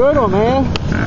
Good one, man.